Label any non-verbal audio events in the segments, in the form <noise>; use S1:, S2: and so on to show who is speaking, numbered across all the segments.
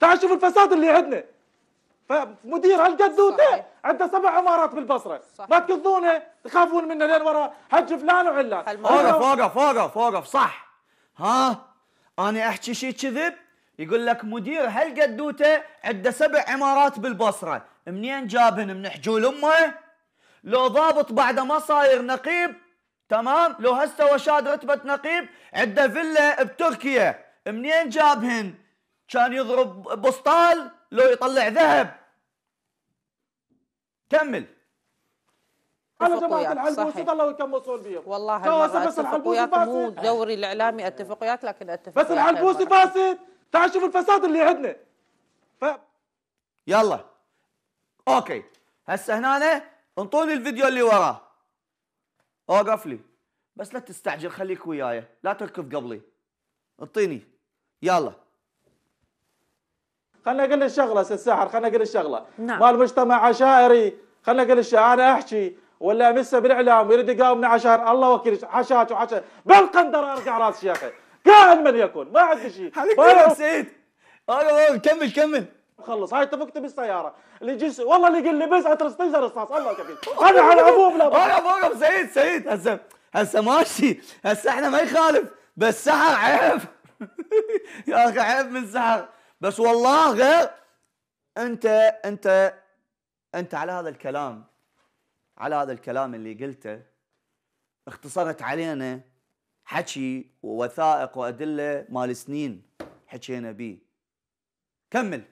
S1: تعال شوف الفساد اللي عندنا. فمدير هالقدوته
S2: صحيح.
S1: عنده سبع عمارات بالبصرة.
S2: صحيح.
S1: ما تكذونه تخافون منه لين ورا حج فلان وعلان.
S3: وقف وقف وقف وقف صح. ها؟ أنا أحكي شيء كذب؟ يقول لك مدير هالقدوته عنده سبع عمارات بالبصرة. منين جابهن؟ من حجول أمه؟ لو ضابط بعد ما صاير نقيب تمام؟ لو هسه وشاد رتبة نقيب عنده فيلا بتركيا. منين جابهن؟ كان يضرب بسطال لو يطلع ذهب. كمل.
S1: على
S2: اتفق
S1: جماعة
S2: صحيح.
S1: ضلوا يكمصون بيهم.
S2: والله هالمرة
S1: بس
S2: مو
S1: فاسد.
S2: دوري الإعلامي اتفق وياك لكن اتفق
S1: بس
S2: هالمرة.
S1: فاسد. تعال شوف الفساد اللي عندنا. ف...
S3: يلا. أوكي. هسه هنا انطوني الفيديو اللي وراه. أوقف لي. بس لا تستعجل خليك وياي. لا تركض قبلي. انطيني. يلا.
S1: خلنا أقول الشغلة سي الساحر خلنا أقول الشغلة.
S2: نعم.
S1: مال مجتمع عشائري خلنا أقول الشغله أنا أحكي ولا امسه بالإعلام يريد يقاومنا عشائر الله وكيل حشاش وحشا بالقندر أرجع رأس شيخي. كائن من يكون؟ ما عندي شيء. <laughs>
S3: يا سيد. اوقف اوقف كمل كمل.
S1: مخلص هاي اتفقت بالسيارة. اللي يجي والله اللي يقول لي بس تنزل رصاص الله وكيل أنا على أبوه بلا بلا.
S3: اوقف اوقف سيد سيد. هسه هسه ماشي. هسه إحنا ما يخالف. بس سحر عيب. <laughs> يا أخي عيب من سحر. بس والله غير انت انت انت على هذا الكلام على هذا الكلام اللي قلته اختصرت علينا حكي ووثائق وأدلة مال سنين حكينا بيه. كمل.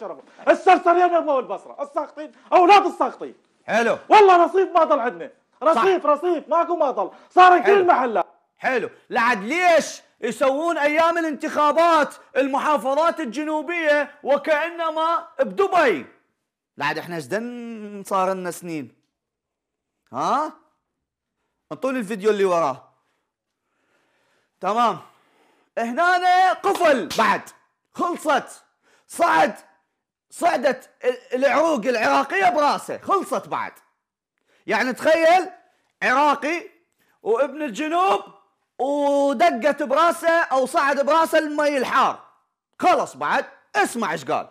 S1: شرفوا السرسرين ابو البصرة الساقطين أولاد الساقطين
S3: حلو.
S1: والله رصيف ما ضل عندنا. رصيف رصيف ماكو ما ضل صار كل. المحلات
S3: حلو. لعد ليش يسوون أيام الانتخابات المحافظات الجنوبية وكأنما بدبي. لعد إحنا إيش صار لنا سنين؟ ها؟ انطوني الفيديو اللي وراه. تمام. هنا قفل. بعد. خلصت. صعد. صعدت ال- العروق العراقية براسه. خلصت بعد. يعني تخيل عراقي وابن الجنوب ودقت براسه أو صعد براسه المي الحار. خلص بعد اسمع إيش قال.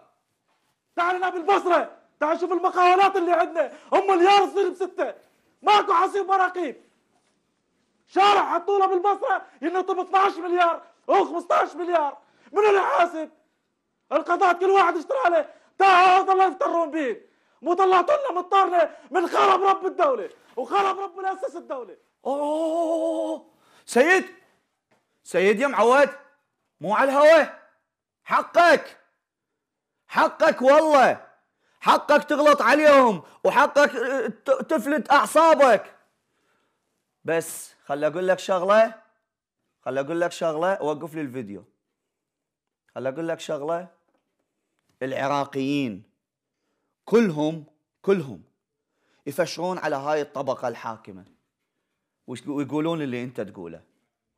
S1: تعال هنا بالبصره تعال شوف المقاولات اللي عندنا. هم مليار تصير بستة. ماكو حصيب مراقيب شارع حطوا له بالبصره ينطب 12 مليار. أو 15 مليار. من اللي حاسب؟ القضاء كل واحد اشترى له. تعال الله يفترون به. مو طلعتوا لنا مطارنا من خرب رب الدولة. وخرب رب مؤسس الدولة.
S3: أوه. سيد سيد يا معود مو على الهوى. حقك حقك والله. حقك تغلط عليهم وحقك ت- تفلت أعصابك. بس خل أقول لك شغلة خل أقول لك شغلة وقف لي الفيديو. خل أقول لك شغلة. العراقيين كلهم كلهم يفشرون على هاي الطبقة الحاكمة. ويقولون اللي انت تقوله.